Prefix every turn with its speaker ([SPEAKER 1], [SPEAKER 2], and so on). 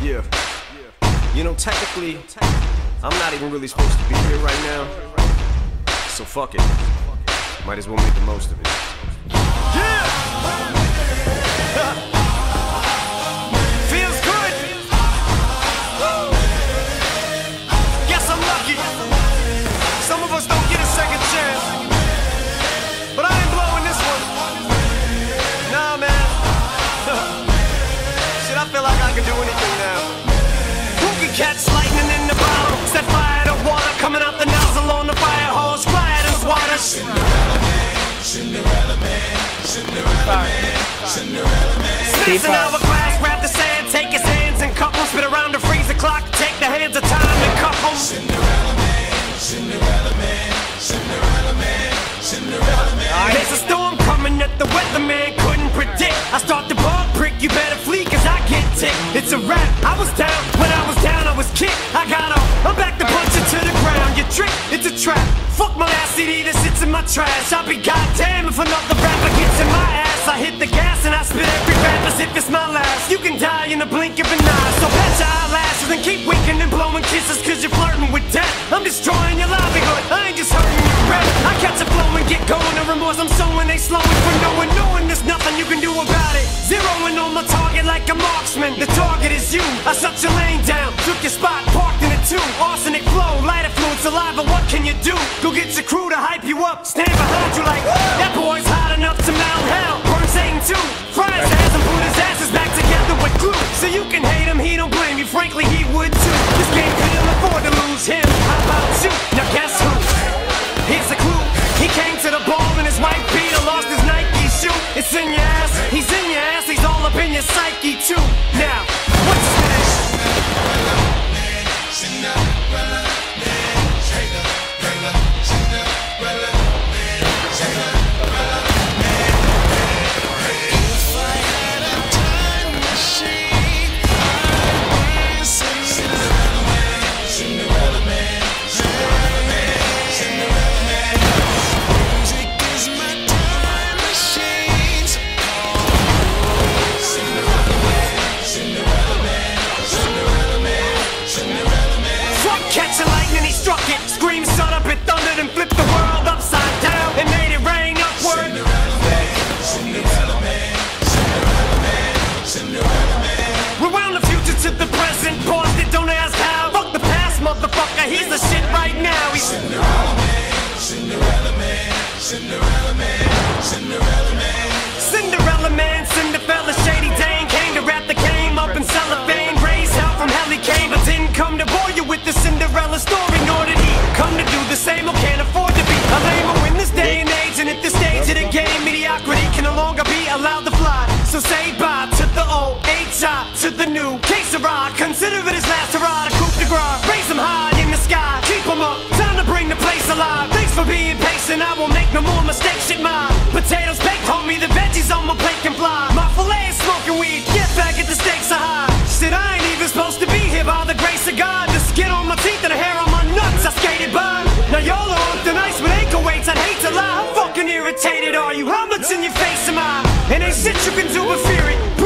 [SPEAKER 1] Yeah. You know, technically, I'm not even really supposed to be here right now. So fuck it. Might as well make the most of it. Yeah! Feels good. Guess I'm lucky. Some of us don't get a second chance. But I ain't blowing this one. Nah, man. Shit, I feel like I can do anything
[SPEAKER 2] man.
[SPEAKER 1] Snakes in hourglass, grab the sand, take his hands and cup. Spit around the clock, take the hands of time and 'em.
[SPEAKER 2] Cinderella man, Cinderella man, Cinderella man, Cinderella man.
[SPEAKER 1] There's a storm coming that the weatherman couldn't predict. I start the ball prick, you better flee, cause I get ticked. It's a wrap. I was down, when I was down, I was kicked. I got up, I'm back to punch it to the ground. You trick, it's a trap. Fuck my last CD that sits in my trash. I'll be goddamn if another rapper gets in my ass. I hit the gas and I as if it's my last. You can die in the blink of an eye. So pat your eyelashes and keep winking and blowing kisses cause you're flirting with death. I'm destroying your livelihood. I ain't just hurting your breath. I catch a flow and get going. The remorse I'm sowing, they slowing for knowing, knowing there's nothing you can do about it. Zeroing on my target like a marksman. The target is you. I Frankly, he would too. This game couldn't afford to lose him. How about you? Now guess who? Here's a clue. He came to the ball in his white Peter, lost his Nike shoe. It's in your ass. He's in your ass. He's all up in your psyche too. Now, what's his
[SPEAKER 2] Cinderella man, Cinderella man. Cinderella man, Cinderella,
[SPEAKER 1] Shady Dane came to rap the game up in cellophane. Raised hell from hell he came, but didn't come to bore you with the Cinderella story. Nor did he come to do the same or can't afford to be a lame in this day and age. And at this stage of the game, mediocrity can no longer be allowed to fly. So say bye to the old H.I. to the new of ride. Consider it patient, I won't make no more mistakes. Shit, my potatoes baked, homie. The veggies on my plate can fly. My fillet is smoking weed. Get back at the stakes are high. Shit, I ain't even supposed to be here by the grace of God. The skin on my teeth and the hair on my nuts, I skated by. Now y'all are on the ice with ankle weights. I'd hate to lie. How fucking irritated are you? How much in your face am I? And ain't shit you can do but fear it.